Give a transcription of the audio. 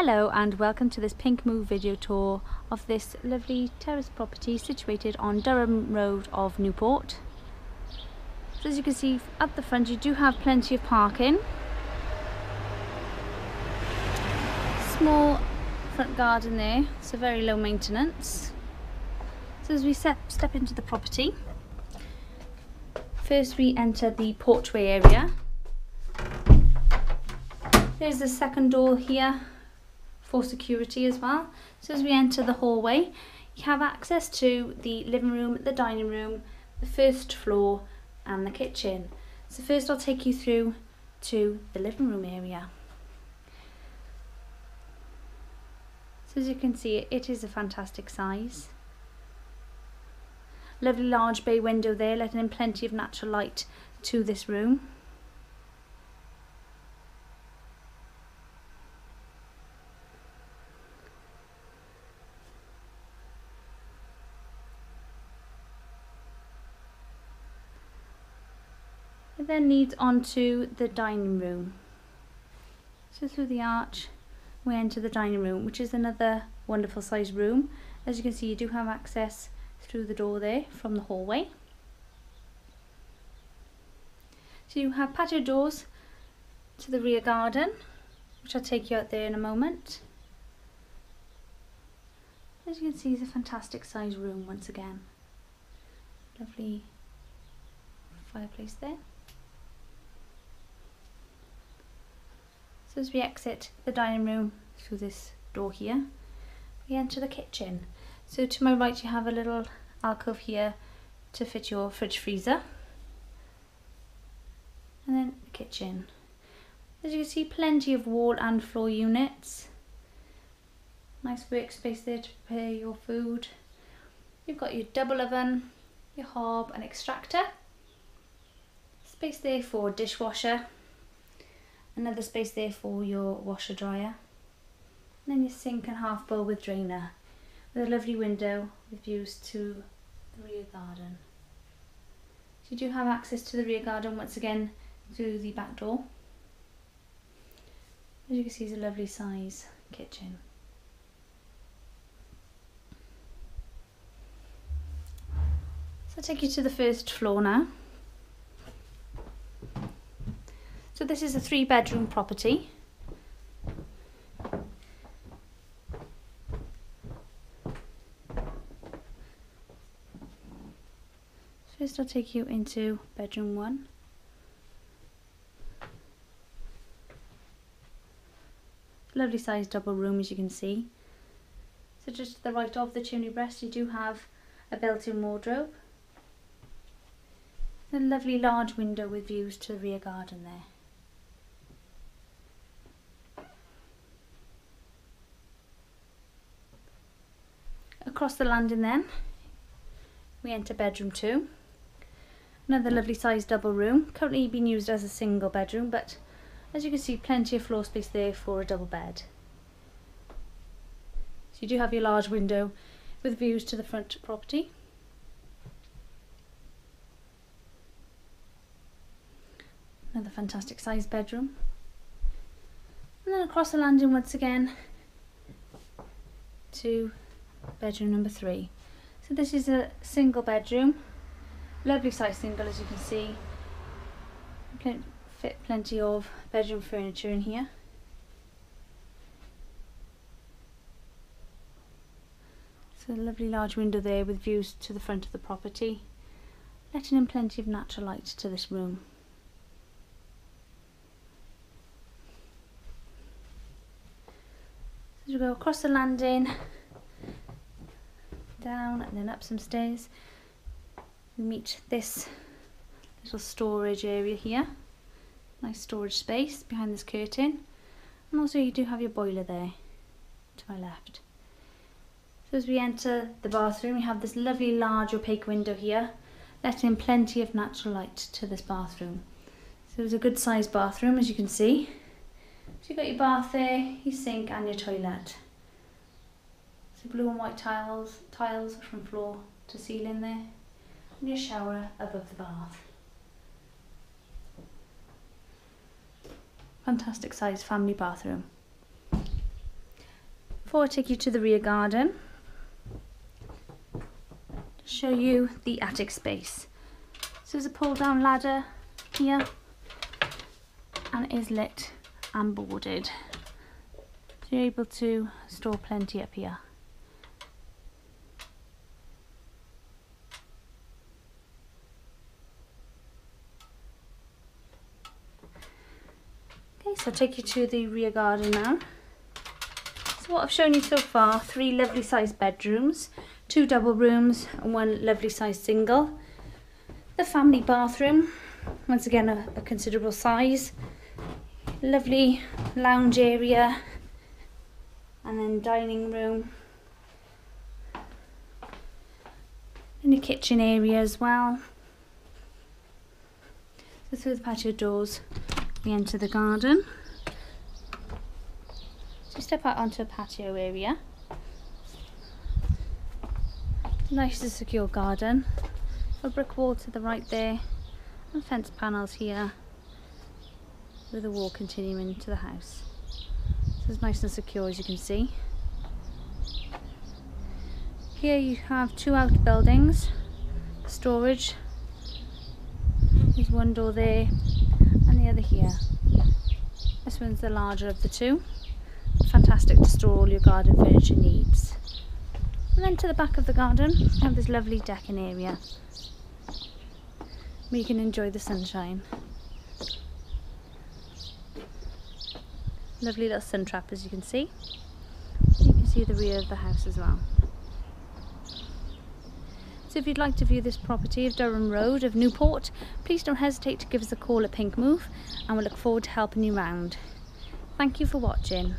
Hello and welcome to this Pinkmove video tour of this lovely terrace property situated on Durham Road of Newport. So as you can see at the front you do have plenty of parking. Small front garden there, so very low maintenance. So as we step, step into the property, first we enter the porchway area. There's the second door here for security as well. So as we enter the hallway, you have access to the living room, the dining room, the first floor and the kitchen. So first I'll take you through to the living room area. So as you can see, it is a fantastic size. Lovely large bay window there, letting in plenty of natural light to this room. Then leads on to the dining room. So through the arch we enter the dining room which is another wonderful sized room. As you can see you do have access through the door there from the hallway. So you have patio doors to the rear garden which I'll take you out there in a moment. As you can see it's a fantastic sized room once again. Lovely fireplace there. As we exit the dining room through this door here, we enter the kitchen. So to my right you have a little alcove here to fit your fridge freezer. And then the kitchen. As you can see plenty of wall and floor units. Nice workspace there to prepare your food. You've got your double oven, your hob and extractor. Space there for dishwasher another space there for your washer dryer and then your sink and half bowl with drainer with a lovely window with views to the rear garden. So you do have access to the rear garden once again through the back door. As you can see it's a lovely size kitchen. So I'll take you to the first floor now. So this is a three bedroom property. First I'll take you into bedroom one. Lovely sized double room as you can see. So just to the right of the chimney breast you do have a built-in wardrobe. A lovely large window with views to the rear garden there. Across the landing then, we enter bedroom two. Another lovely sized double room, currently being used as a single bedroom, but as you can see, plenty of floor space there for a double bed. So you do have your large window with views to the front property. Another fantastic sized bedroom. And then across the landing once again to bedroom number three. So this is a single bedroom, lovely size single as you can see. Pl fit plenty of bedroom furniture in here. So a lovely large window there with views to the front of the property, letting in plenty of natural light to this room. As we go across the landing, down and then up some stairs. We meet this little storage area here. Nice storage space behind this curtain. And also you do have your boiler there to my left. So as we enter the bathroom we have this lovely large opaque window here letting in plenty of natural light to this bathroom. So it's a good sized bathroom as you can see. So you've got your bath there your sink and your toilet blue and white tiles, tiles from floor to ceiling there. And your shower above the bath. Fantastic size family bathroom. Before I take you to the rear garden, show you the attic space. So there's a pull down ladder here and it is lit and boarded. So you're able to store plenty up here. I'll take you to the rear garden now. So what I've shown you so far, three lovely sized bedrooms, two double rooms and one lovely sized single. The family bathroom, once again a, a considerable size. Lovely lounge area and then dining room. And a kitchen area as well. So through the patio doors enter the garden. So step out onto a patio area. Nice and secure garden. A brick wall to the right there and fence panels here with a wall continuing to the house. So it's nice and secure as you can see. Here you have two outbuildings, storage. There's one door there the other here. This one's the larger of the two. Fantastic to store all your garden furniture needs. And then to the back of the garden, we have this lovely decking area where you can enjoy the sunshine. Lovely little sun trap as you can see. You can see the rear of the house as well. If you'd like to view this property of Durham Road of Newport, please don't hesitate to give us a call at Pinkmove and we'll look forward to helping you round. Thank you for watching.